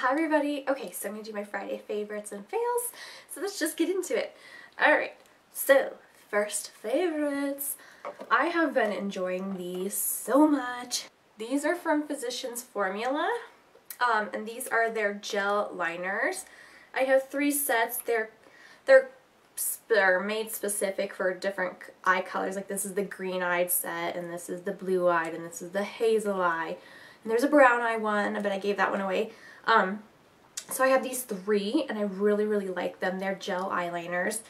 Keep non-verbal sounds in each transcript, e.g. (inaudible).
Hi everybody. Okay, so I'm going to do my Friday favorites and fails, so let's just get into it. Alright, so first favorites. I have been enjoying these so much. These are from Physicians Formula, um, and these are their gel liners. I have three sets. They're, they're they're made specific for different eye colors. Like this is the green-eyed set, and this is the blue-eyed, and this is the hazel eye. There's a brown eye one, but I gave that one away. Um, so I have these three, and I really, really like them. They're gel eyeliners.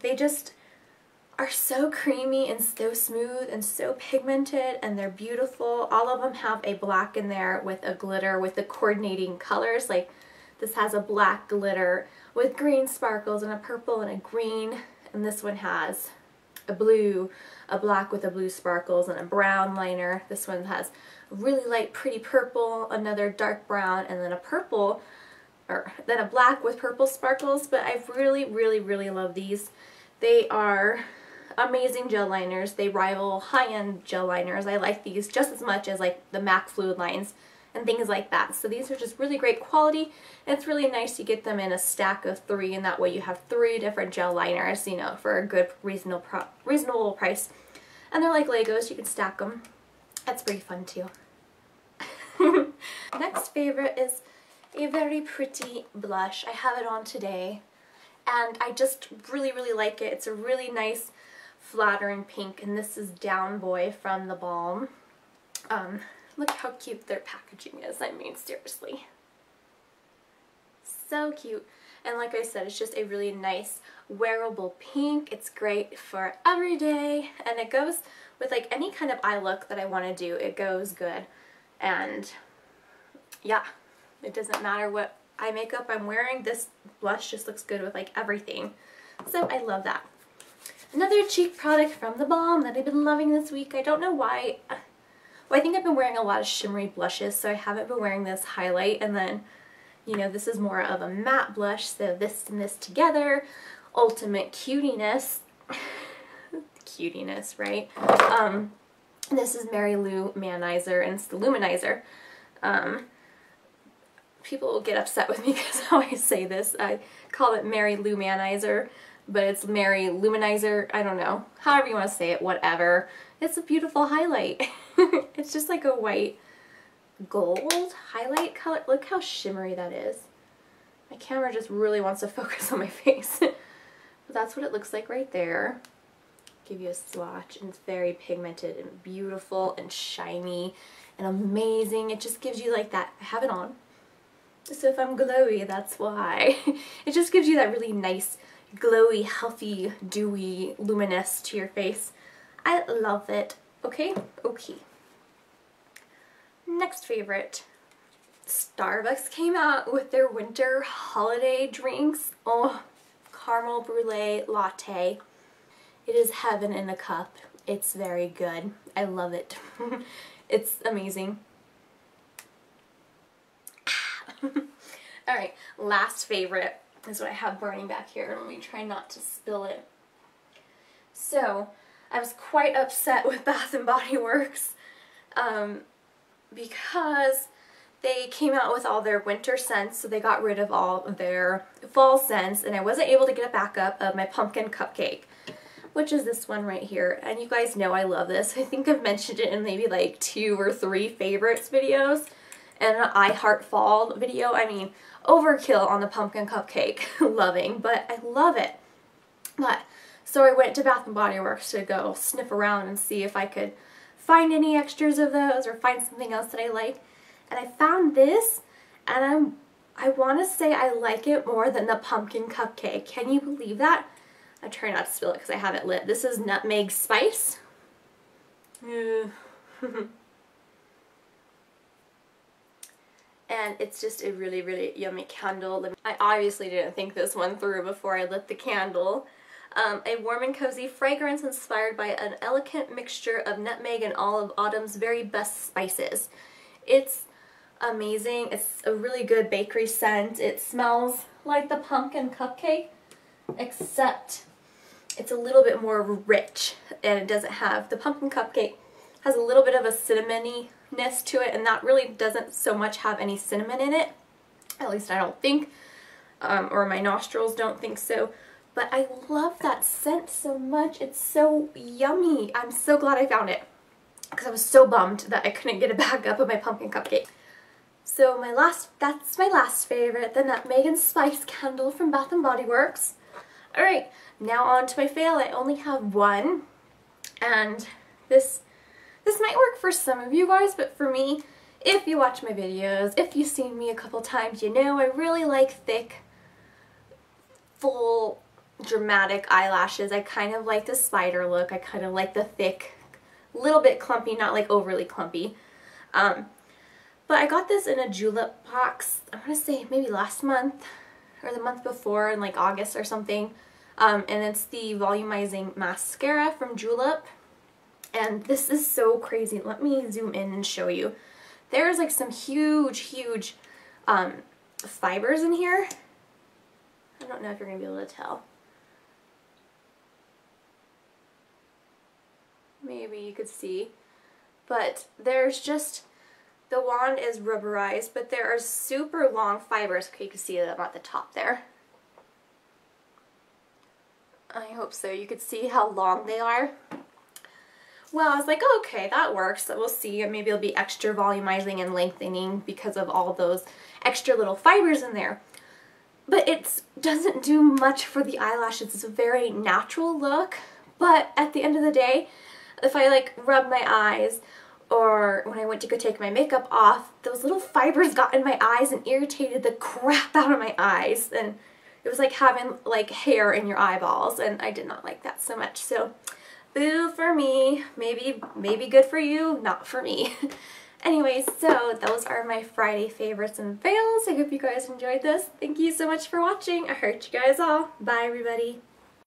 They just are so creamy and so smooth and so pigmented and they're beautiful. All of them have a black in there with a glitter with the coordinating colors. Like this has a black glitter with green sparkles and a purple and a green and this one has a blue, a black with a blue sparkles and a brown liner. This one has really light pretty purple, another dark brown, and then a purple, or then a black with purple sparkles, but I really, really, really love these. They are amazing gel liners. They rival high-end gel liners. I like these just as much as like the MAC Fluidlines and things like that. So these are just really great quality it's really nice to get them in a stack of three and that way you have three different gel liners, you know, for a good reasonable, reasonable price. And they're like Legos, you can stack them. That's pretty fun too. (laughs) Next favorite is a very pretty blush. I have it on today and I just really, really like it. It's a really nice flattering pink and this is Down Boy from the Balm. Um, look how cute their packaging is, I mean seriously. So cute. And like I said, it's just a really nice wearable pink. It's great for every day and it goes with like any kind of eye look that I want to do. It goes good. And yeah, it doesn't matter what eye makeup I'm wearing. This blush just looks good with like everything. So I love that. Another cheek product from the Balm that I've been loving this week. I don't know why. Uh, Well, I think I've been wearing a lot of shimmery blushes, so I haven't been wearing this highlight. And then, you know, this is more of a matte blush, so this and this together. Ultimate cutiness. (laughs) cutiness, right? Um, this is Mary Lou Manizer, and it's the Luminizer. Um, people will get upset with me (laughs) because how I say this. I call it Mary Lou Manizer but it's Mary Luminizer, I don't know, however you want to say it, whatever. It's a beautiful highlight. (laughs) it's just like a white gold highlight color. Look how shimmery that is. My camera just really wants to (laughs) focus on my face. (laughs) but that's what it looks like right there. Give you a swatch and it's very pigmented and beautiful and shiny and amazing. It just gives you like that, I have it on. So if I'm glowy, that's why. it just gives you that really nice glowy, healthy, dewy, luminous to your face. I love it. Okay? Okay. Next favorite. Starbucks came out with their winter holiday drinks. Oh, caramel brulee latte. It is heaven in a cup. It's very good. I love it. (laughs) it's amazing. Ah. (laughs) Alright, last favorite is what I have burning back here. Let me try not to spill it. So, I was quite upset (laughs) with Bath & Body Works um, because they came out with all their winter scents, so they got rid of all their fall scents, and I wasn't able to get a backup of my pumpkin cupcake, which is this one right here. And you guys know I love this. I think I've mentioned it in maybe like two or three favorites videos, and an I Heart Fall video. I mean, overkill on the pumpkin cupcake (laughs) loving, but I love it. But, so I went to Bath & Body Works to go sniff around and see if I could find any extras of those or find something else that I like. And I found this, and I'm, I want to say I like it more than the pumpkin cupcake. Can you believe that? I try not to spill it because I have it lit. This is Nutmeg Spice. (laughs) and it's just a really really yummy candle. I obviously didn't think this one through before I lit the candle. Um, a warm and cozy fragrance inspired by an elegant mixture of nutmeg and all of autumn's very best spices. It's amazing. It's a really good bakery scent. It smells like the pumpkin cupcake except it's a little bit more rich and it doesn't have the pumpkin cupcake has a little bit of a cinnamony ness to it and that really doesn't so much have any cinnamon in it. At least I don't think, um, or my nostrils don't think so. But I love that scent so much. It's so yummy. I'm so glad I found it because I was so bummed that I couldn't get a bag up of my pumpkin cupcake. So my last, that's my last favorite, the Nutmeg and Spice candle from Bath & Body Works. Alright, now on to my fail. I only have one, and this, this might work for some of you guys, but for me, if you watch my videos, if you've seen me a couple times, you know I really like thick, dramatic eyelashes. I kind of like the spider look. I kind of like the thick, little bit clumpy, not like overly clumpy. Um, but I got this in a julep box, I want to say maybe last month or the month before in like August or something. Um, and it's the volumizing mascara from Julep. And this is so crazy. Let me zoom in and show you. There's like some huge, huge um, fibers in here. I don't know if you're going to be able to tell. Maybe you could see. But there's just, the wand is rubberized, but there are super long fibers. Okay, you can see them at the top there. I hope so. You could see how long they are. Well, I was like, okay, that works. We'll see. Maybe it'll be extra volumizing and lengthening because of all those extra little fibers in there. But it doesn't do much for the eyelashes. It's a very natural look. But at the end of the day, if I like rub my eyes or when I went to go take my makeup off, those little fibers got in my eyes and irritated the crap out of my eyes. And it was like having like hair in your eyeballs and I did not like that so much. So boo for me. Maybe, maybe good for you, not for me. (laughs) Anyways, so those are my Friday favorites and fails. I hope you guys enjoyed this. Thank you so much for watching. I heard you guys all. Bye everybody.